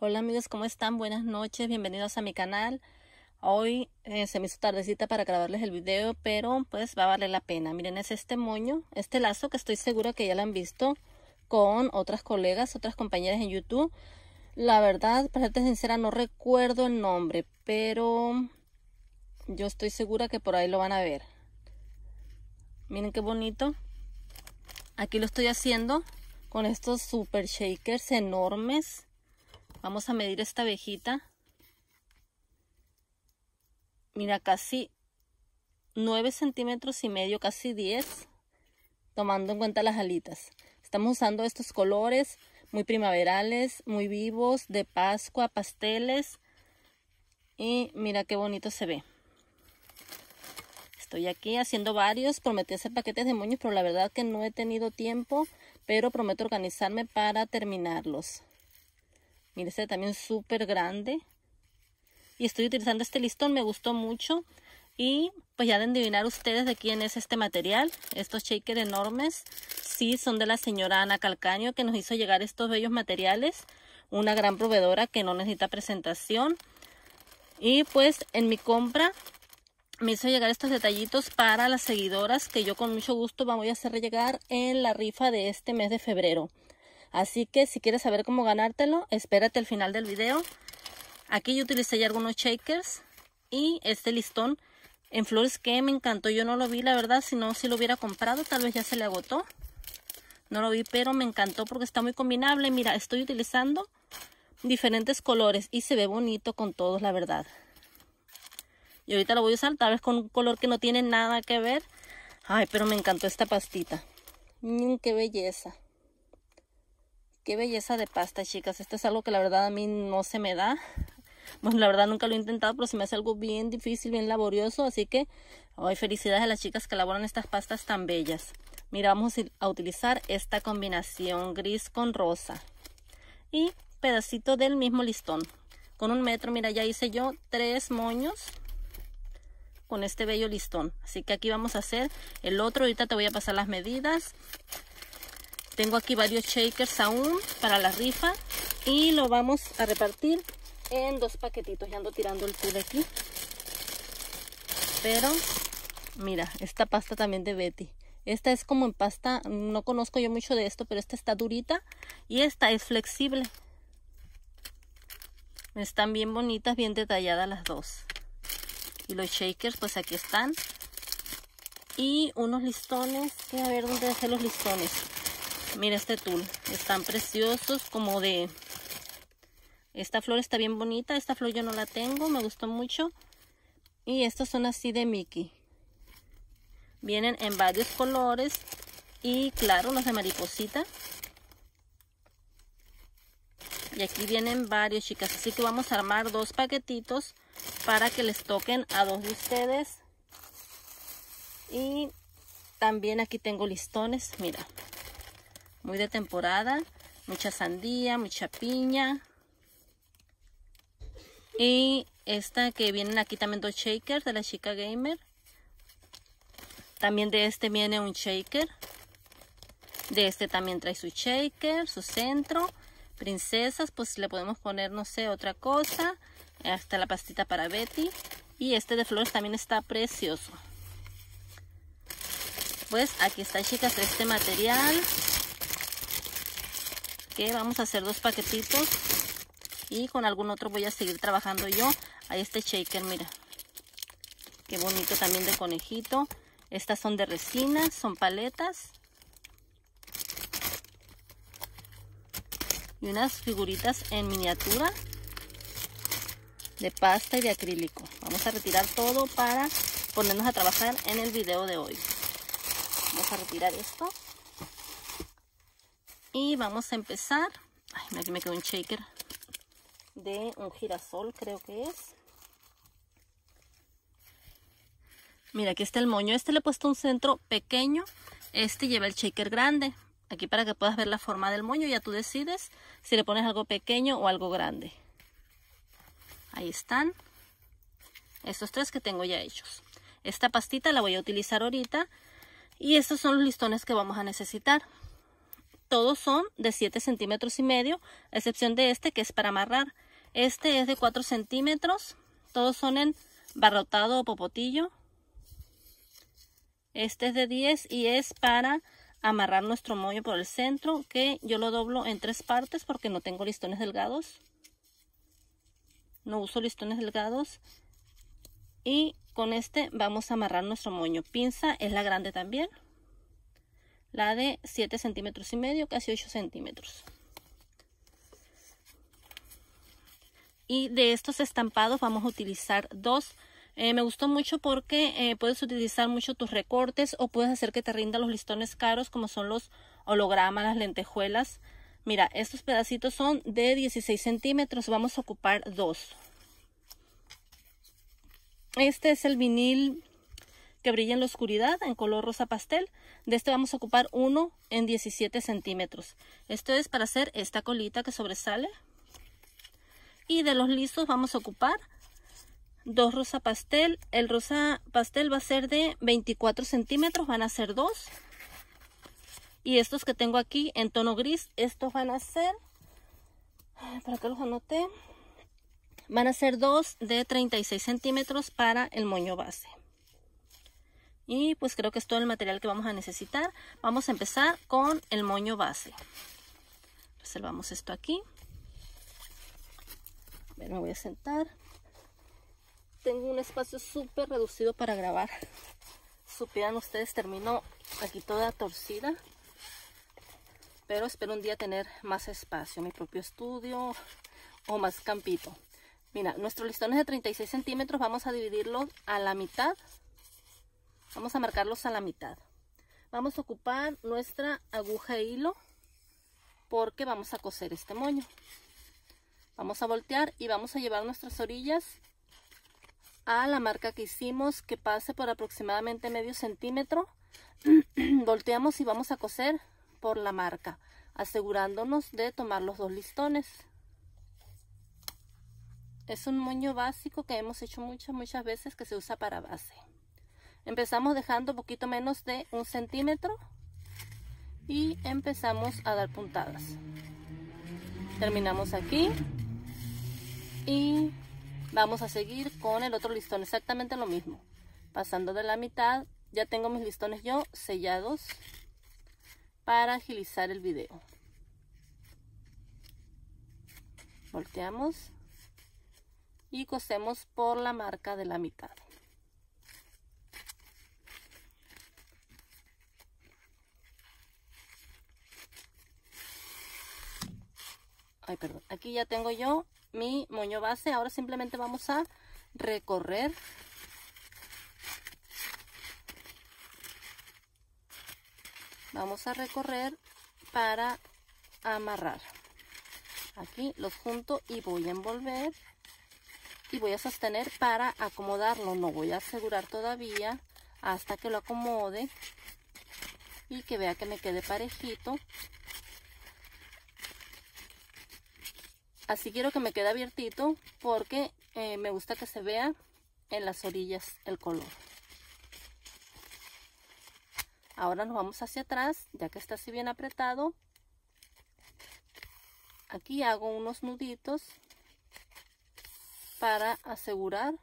Hola amigos, ¿cómo están? Buenas noches, bienvenidos a mi canal. Hoy eh, se me hizo tardecita para grabarles el video, pero pues va a valer la pena. Miren, es este moño, este lazo que estoy segura que ya lo han visto con otras colegas, otras compañeras en YouTube. La verdad, para ser sincera, no recuerdo el nombre, pero yo estoy segura que por ahí lo van a ver. Miren qué bonito. Aquí lo estoy haciendo con estos super shakers enormes Vamos a medir esta abejita. Mira, casi 9 centímetros y medio, casi 10, tomando en cuenta las alitas. Estamos usando estos colores muy primaverales, muy vivos, de Pascua, pasteles. Y mira qué bonito se ve. Estoy aquí haciendo varios, prometí hacer paquetes de moños, pero la verdad que no he tenido tiempo, pero prometo organizarme para terminarlos. Mire, este también súper grande. Y estoy utilizando este listón, me gustó mucho. Y pues ya deben adivinar ustedes de quién es este material. Estos shakers enormes. Sí, son de la señora Ana Calcaño que nos hizo llegar estos bellos materiales. Una gran proveedora que no necesita presentación. Y pues en mi compra me hizo llegar estos detallitos para las seguidoras que yo con mucho gusto voy a hacer llegar en la rifa de este mes de febrero. Así que si quieres saber cómo ganártelo, espérate al final del video. Aquí yo utilicé ya algunos shakers y este listón en flores que me encantó. Yo no lo vi, la verdad, si no, si lo hubiera comprado, tal vez ya se le agotó. No lo vi, pero me encantó porque está muy combinable. Mira, estoy utilizando diferentes colores y se ve bonito con todos, la verdad. Y ahorita lo voy a usar tal vez con un color que no tiene nada que ver. Ay, pero me encantó esta pastita. Mmm, qué belleza. Qué belleza de pasta, chicas. Esto es algo que la verdad a mí no se me da. Bueno, la verdad nunca lo he intentado, pero se me hace algo bien difícil, bien laborioso. Así que, hoy felicidades a las chicas que elaboran estas pastas tan bellas. Mira, vamos a utilizar esta combinación gris con rosa. Y pedacito del mismo listón. Con un metro, mira, ya hice yo tres moños con este bello listón. Así que aquí vamos a hacer el otro. Ahorita te voy a pasar las medidas. Tengo aquí varios shakers aún para la rifa y lo vamos a repartir en dos paquetitos. Ya ando tirando el de aquí. Pero, mira, esta pasta también de Betty. Esta es como en pasta, no conozco yo mucho de esto, pero esta está durita y esta es flexible. Están bien bonitas, bien detalladas las dos. Y los shakers, pues aquí están. Y unos listones, a ver dónde dejé los listones. Mira este tul. Están preciosos como de... Esta flor está bien bonita. Esta flor yo no la tengo. Me gustó mucho. Y estos son así de Mickey. Vienen en varios colores. Y claro, los de mariposita. Y aquí vienen varios, chicas. Así que vamos a armar dos paquetitos para que les toquen a dos de ustedes. Y también aquí tengo listones. Mira, muy de temporada. Mucha sandía, mucha piña. Y esta que vienen aquí también dos shakers de la chica gamer. También de este viene un shaker. De este también trae su shaker, su centro. Princesas, pues le podemos poner, no sé, otra cosa. Hasta la pastita para Betty. Y este de flores también está precioso. Pues aquí está, chicas, este material vamos a hacer dos paquetitos. Y con algún otro voy a seguir trabajando yo a este shaker mira. Qué bonito también de conejito. Estas son de resina son paletas. Y unas figuritas en miniatura de pasta y de acrílico. Vamos a retirar todo para ponernos a trabajar en el video de hoy. Vamos a retirar esto vamos a empezar. Ay, aquí me quedó un shaker de un girasol, creo que es. Mira, aquí está el moño. Este le he puesto un centro pequeño. Este lleva el shaker grande. Aquí para que puedas ver la forma del moño. Ya tú decides si le pones algo pequeño o algo grande. Ahí están. Estos tres que tengo ya hechos. Esta pastita la voy a utilizar ahorita. Y estos son los listones que vamos a necesitar. Todos son de 7 centímetros y medio, a excepción de este que es para amarrar. Este es de 4 centímetros, todos son en barrotado o popotillo. Este es de 10 y es para amarrar nuestro moño por el centro, que yo lo doblo en tres partes porque no tengo listones delgados. No uso listones delgados. Y con este vamos a amarrar nuestro moño. Pinza es la grande también. La de 7 centímetros y medio, casi 8 centímetros. Y de estos estampados vamos a utilizar dos eh, me gustó mucho porque eh, puedes utilizar mucho tus recortes o puedes hacer que te rinda los listones caros como son los hologramas, las lentejuelas. Mira, estos pedacitos son de 16 centímetros. Vamos a ocupar dos. Este es el vinil que brilla en la oscuridad en color rosa pastel. De este vamos a ocupar uno en 17 centímetros. Esto es para hacer esta colita que sobresale. Y de los lisos vamos a ocupar dos rosa pastel. El rosa pastel va a ser de 24 centímetros, van a ser dos. Y estos que tengo aquí en tono gris, estos van a ser, para que los anoté, van a ser dos de 36 centímetros para el moño base. Y pues creo que es todo el material que vamos a necesitar. Vamos a empezar con el moño base. Reservamos esto aquí. me voy a sentar tengo un espacio súper reducido para grabar. Supieran ustedes, termino aquí toda torcida. Pero espero un día tener más espacio, mi propio estudio o más campito. Mira, nuestro listón es de 36 centímetros. Vamos a dividirlo a la mitad. Vamos a marcarlos a la mitad. Vamos a ocupar nuestra aguja e hilo porque vamos a coser este moño. Vamos a voltear y vamos a llevar nuestras orillas a la marca que hicimos que pase por aproximadamente medio centímetro volteamos y vamos a coser por la marca asegurándonos de tomar los dos listones es un moño básico que hemos hecho muchas muchas veces que se usa para base empezamos dejando poquito menos de un centímetro y empezamos a dar puntadas terminamos aquí y Vamos a seguir con el otro listón, exactamente lo mismo. Pasando de la mitad, ya tengo mis listones yo sellados para agilizar el video. Volteamos y cosemos por la marca de la mitad. Ay, perdón. Aquí ya tengo yo mi moño base. Ahora simplemente vamos a recorrer. Vamos a recorrer para amarrar. Aquí los junto y voy a envolver. Y voy a sostener para acomodarlo. No voy a asegurar todavía hasta que lo acomode. Y que vea que me quede parejito. Así quiero que me quede abiertito porque eh, me gusta que se vea en las orillas el color. Ahora nos vamos hacia atrás, ya que está así bien apretado. Aquí hago unos nuditos para asegurar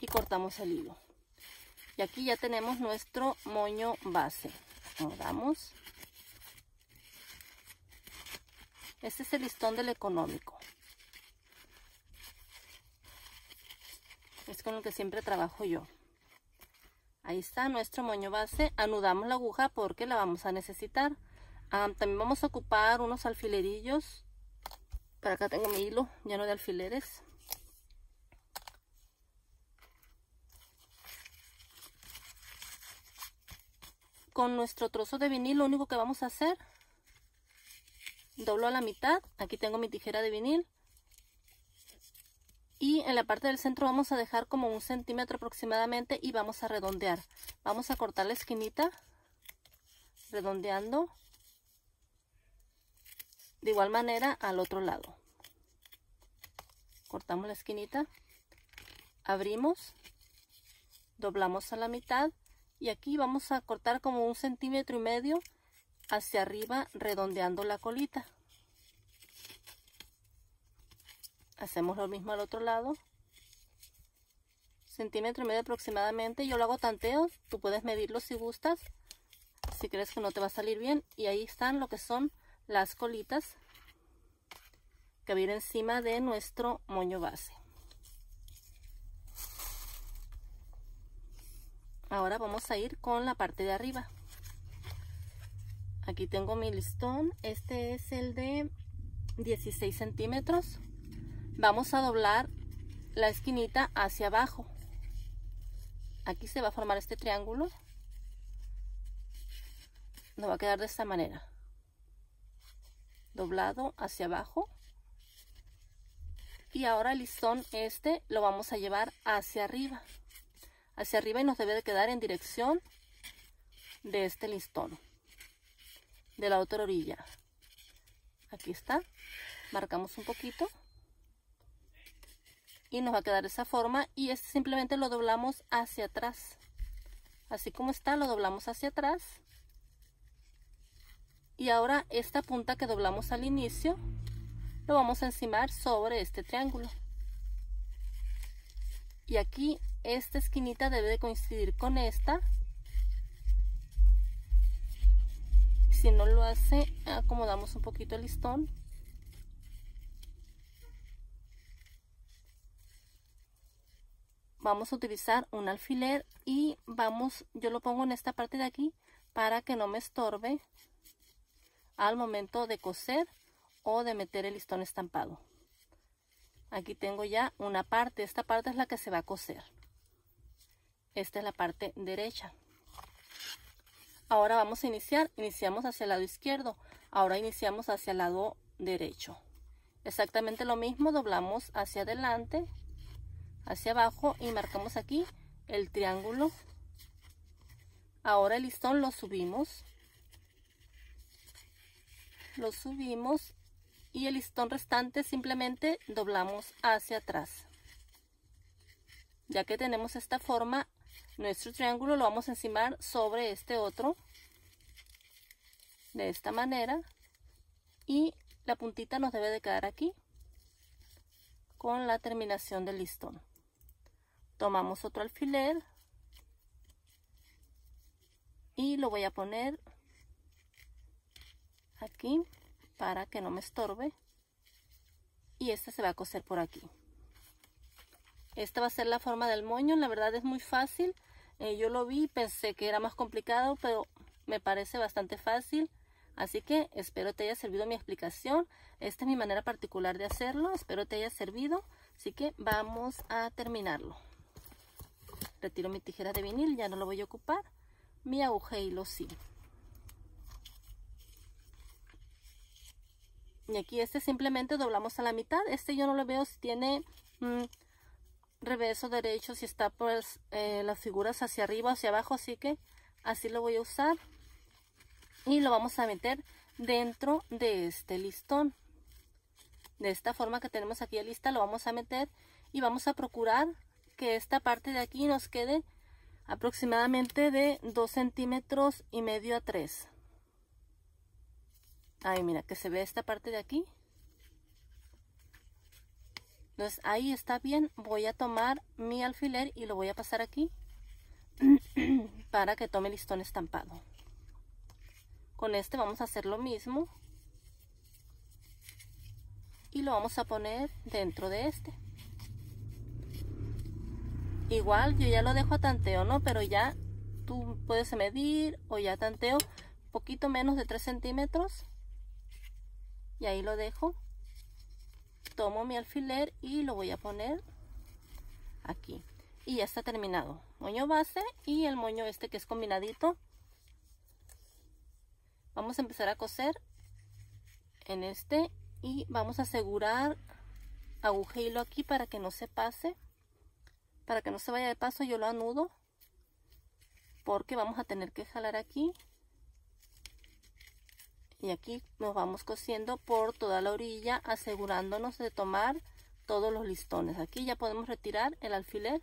y cortamos el hilo aquí ya tenemos nuestro moño base. Damos. Este es el listón del económico. Es con el que siempre trabajo yo. Ahí está nuestro moño base. Anudamos la aguja porque la vamos a necesitar. Ah, también vamos a ocupar unos alfilerillos. Para acá tengo mi hilo lleno de alfileres con nuestro trozo de vinil lo único que vamos a hacer doblo a la mitad aquí tengo mi tijera de vinil y en la parte del centro vamos a dejar como un centímetro aproximadamente y vamos a redondear. Vamos a cortar la esquinita redondeando de igual manera al otro lado. Cortamos la esquinita abrimos doblamos a la mitad y aquí vamos a cortar como un centímetro y medio hacia arriba redondeando la colita. Hacemos lo mismo al otro lado. Centímetro y medio aproximadamente. Yo lo hago tanteo. Tú puedes medirlo si gustas si crees que no te va a salir bien. Y ahí están lo que son las colitas que vienen encima de nuestro moño base ahora vamos a ir con la parte de arriba. Aquí tengo mi listón. Este es el de 16 centímetros. Vamos a doblar la esquinita hacia abajo. Aquí se va a formar este triángulo. Nos va a quedar de esta manera. Doblado hacia abajo. Y ahora el listón este lo vamos a llevar hacia arriba hacia arriba y nos debe de quedar en dirección de este listón de la otra orilla. Aquí está. Marcamos un poquito. Y nos va a quedar esa forma y este simplemente lo doblamos hacia atrás. Así como está lo doblamos hacia atrás. Y ahora esta punta que doblamos al inicio lo vamos a encimar sobre este triángulo. Y aquí esta esquinita debe de coincidir con esta. Si no lo hace acomodamos un poquito el listón. Vamos a utilizar un alfiler y vamos yo lo pongo en esta parte de aquí para que no me estorbe al momento de coser o de meter el listón estampado. Aquí tengo ya una parte esta parte es la que se va a coser esta es la parte derecha. Ahora vamos a iniciar. Iniciamos hacia el lado izquierdo. Ahora iniciamos hacia el lado derecho. Exactamente lo mismo. Doblamos hacia adelante, hacia abajo y marcamos aquí el triángulo. Ahora el listón lo subimos. Lo subimos y el listón restante simplemente doblamos hacia atrás. Ya que tenemos esta forma, nuestro triángulo lo vamos a encimar sobre este otro de esta manera y la puntita nos debe de quedar aquí con la terminación del listón. Tomamos otro alfiler y lo voy a poner aquí para que no me estorbe y este se va a coser por aquí esta va a ser la forma del moño, la verdad es muy fácil. Eh, yo lo vi, pensé que era más complicado, pero me parece bastante fácil. Así que espero te haya servido mi explicación. Esta es mi manera particular de hacerlo. Espero te haya servido. Así que vamos a terminarlo. Retiro mi tijera de vinil, ya no lo voy a ocupar. Mi aguja y sí. Y aquí este simplemente doblamos a la mitad. Este yo no lo veo si tiene... Mm, reverso derecho si está pues eh, las figuras hacia arriba hacia abajo así que así lo voy a usar. Y lo vamos a meter dentro de este listón. De esta forma que tenemos aquí lista lo vamos a meter y vamos a procurar que esta parte de aquí nos quede aproximadamente de 2 centímetros y medio a 3 ahí mira que se ve esta parte de aquí entonces ahí está bien voy a tomar mi alfiler y lo voy a pasar aquí para que tome listón estampado. Con este vamos a hacer lo mismo y lo vamos a poner dentro de este. Igual yo ya lo dejo a tanteo no pero ya tú puedes medir o ya tanteo poquito menos de 3 centímetros y ahí lo dejo tomo mi alfiler y lo voy a poner aquí. Y ya está terminado. Moño base y el moño este que es combinadito. Vamos a empezar a coser en este y vamos a asegurar aguja hilo aquí para que no se pase. Para que no se vaya de paso yo lo anudo porque vamos a tener que jalar aquí y aquí nos vamos cosiendo por toda la orilla asegurándonos de tomar todos los listones. Aquí ya podemos retirar el alfiler.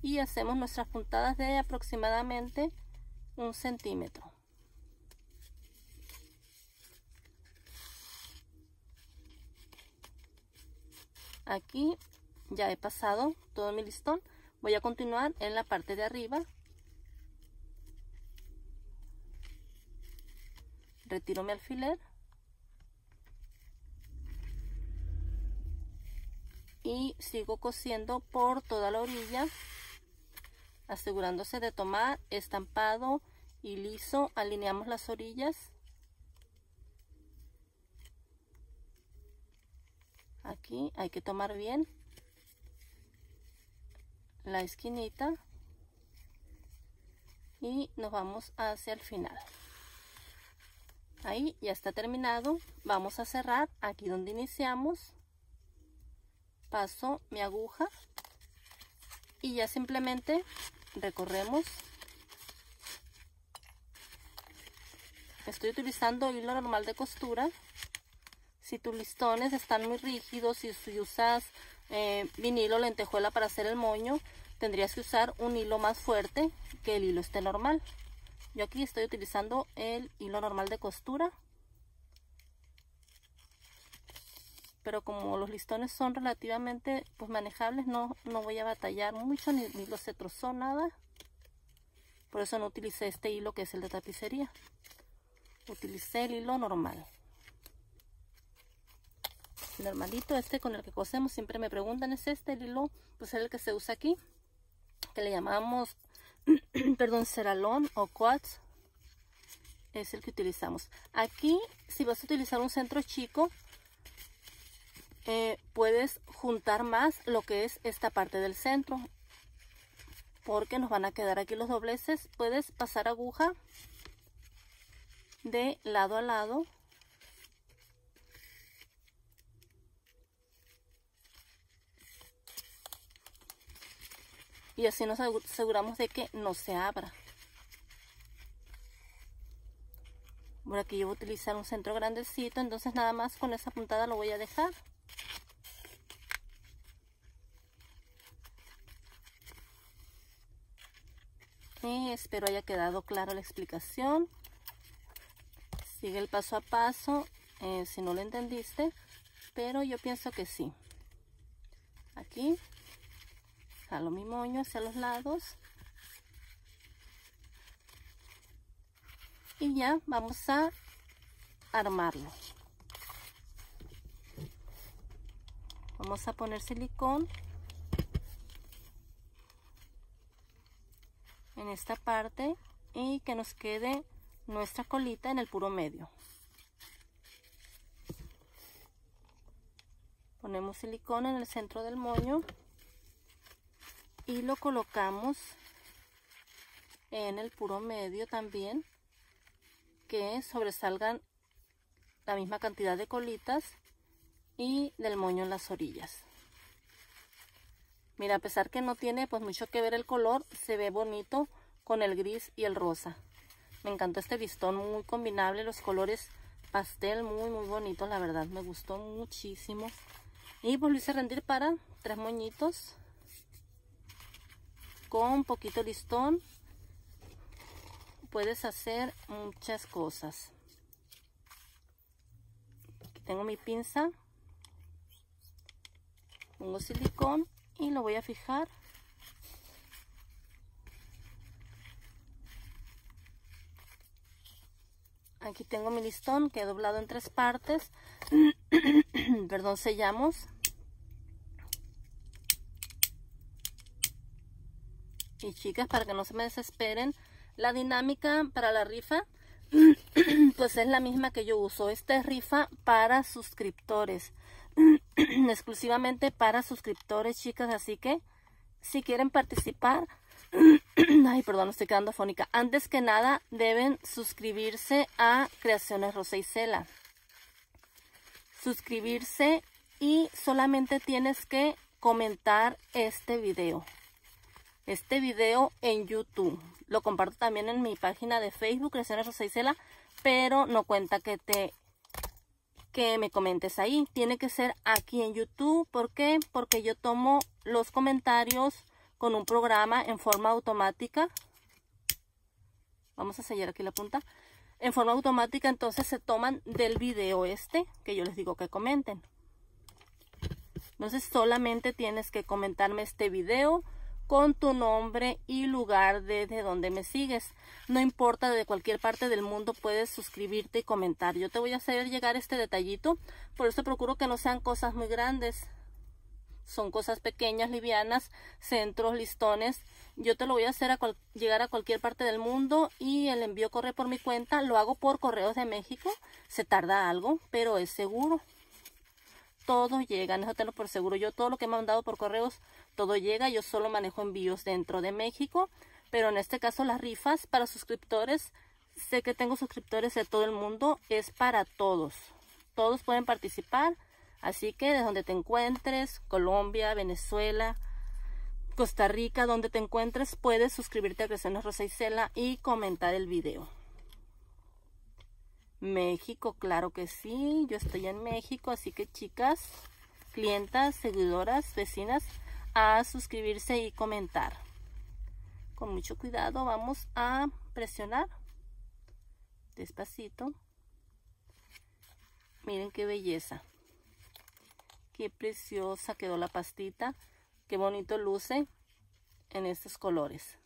Y hacemos nuestras puntadas de aproximadamente un centímetro. Aquí ya he pasado todo mi listón. Voy a continuar en la parte de arriba. Retiro mi alfiler. Y sigo cosiendo por toda la orilla, asegurándose de tomar estampado y liso. Alineamos las orillas. Aquí hay que tomar bien la esquinita y nos vamos hacia el final ahí ya está terminado. Vamos a cerrar aquí donde iniciamos. Paso mi aguja. Y ya simplemente recorremos. Estoy utilizando hilo normal de costura. Si tus listones están muy rígidos y si usas eh, vinilo lentejuela para hacer el moño, tendrías que usar un hilo más fuerte que el hilo este normal. Yo aquí estoy utilizando el hilo normal de costura. Pero como los listones son relativamente pues, manejables, no, no voy a batallar mucho, ni, ni los se trozó nada. Por eso no utilicé este hilo que es el de tapicería. Utilicé el hilo normal normalito, este con el que cosemos, siempre me preguntan, ¿es este el hilo? Pues es el que se usa aquí, que le llamamos, perdón, ceralón o quads, es el que utilizamos. Aquí, si vas a utilizar un centro chico, eh, puedes juntar más lo que es esta parte del centro, porque nos van a quedar aquí los dobleces. Puedes pasar aguja de lado a lado y así nos aseguramos de que no se abra. Por aquí yo voy a utilizar un centro grandecito, entonces nada más con esa puntada lo voy a dejar. Y espero haya quedado clara la explicación. Sigue el paso a paso, eh, si no lo entendiste, pero yo pienso que sí. Aquí jalo mi moño hacia los lados. Y ya vamos a armarlo. Vamos a poner silicón en esta parte y que nos quede nuestra colita en el puro medio. Ponemos silicón en el centro del moño y lo colocamos en el puro medio también que sobresalgan la misma cantidad de colitas y del moño en las orillas. Mira a pesar que no tiene pues mucho que ver el color se ve bonito con el gris y el rosa. Me encantó este listón muy combinable los colores pastel muy muy bonitos la verdad me gustó muchísimo. Y pues lo hice rendir para tres moñitos con poquito listón puedes hacer muchas cosas. Aquí tengo mi pinza. Pongo silicón y lo voy a fijar. Aquí tengo mi listón que he doblado en tres partes. Perdón, sellamos. Y chicas, para que no se me desesperen, la dinámica para la rifa, pues es la misma que yo uso. Esta es rifa para suscriptores. Exclusivamente para suscriptores, chicas. Así que, si quieren participar... Ay, perdón, estoy quedando fónica. Antes que nada, deben suscribirse a Creaciones Rosa y Cela. Suscribirse y solamente tienes que comentar este video este video en YouTube. Lo comparto también en mi página de Facebook, Creaciones Rosa pero no cuenta que te que me comentes ahí. Tiene que ser aquí en YouTube. ¿Por qué? Porque yo tomo los comentarios con un programa en forma automática. Vamos a sellar aquí la punta. En forma automática entonces se toman del video este que yo les digo que comenten. Entonces solamente tienes que comentarme este video con tu nombre y lugar desde donde me sigues. No importa, de cualquier parte del mundo puedes suscribirte y comentar. Yo te voy a hacer llegar este detallito, por eso procuro que no sean cosas muy grandes. Son cosas pequeñas, livianas, centros, listones. Yo te lo voy a hacer a llegar a cualquier parte del mundo y el envío corre por mi cuenta. Lo hago por correos de México. Se tarda algo, pero es seguro todo llega, tengo por seguro. Yo todo lo que me han mandado por correos, todo llega. Yo solo manejo envíos dentro de México, pero en este caso las rifas para suscriptores, sé que tengo suscriptores de todo el mundo, es para todos. Todos pueden participar, así que de donde te encuentres, Colombia, Venezuela, Costa Rica, donde te encuentres, puedes suscribirte a Creaciones Rosa Isela y comentar el video. México, claro que sí, yo estoy en México, así que chicas, clientas, seguidoras, vecinas, a suscribirse y comentar. Con mucho cuidado vamos a presionar despacito. Miren qué belleza. Qué preciosa quedó la pastita. Qué bonito luce en estos colores.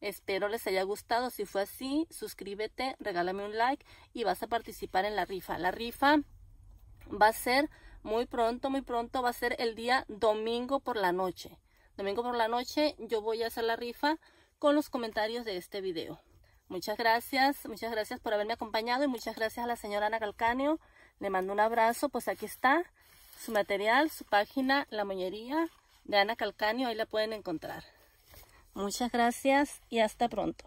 Espero les haya gustado. Si fue así, suscríbete, regálame un like y vas a participar en la rifa. La rifa va a ser muy pronto, muy pronto. Va a ser el día domingo por la noche. Domingo por la noche yo voy a hacer la rifa con los comentarios de este video. Muchas gracias, muchas gracias por haberme acompañado y muchas gracias a la señora Ana Calcanio. Le mando un abrazo, pues aquí está su material, su página, la moñería de Ana Calcanio, ahí la pueden encontrar. Muchas gracias y hasta pronto.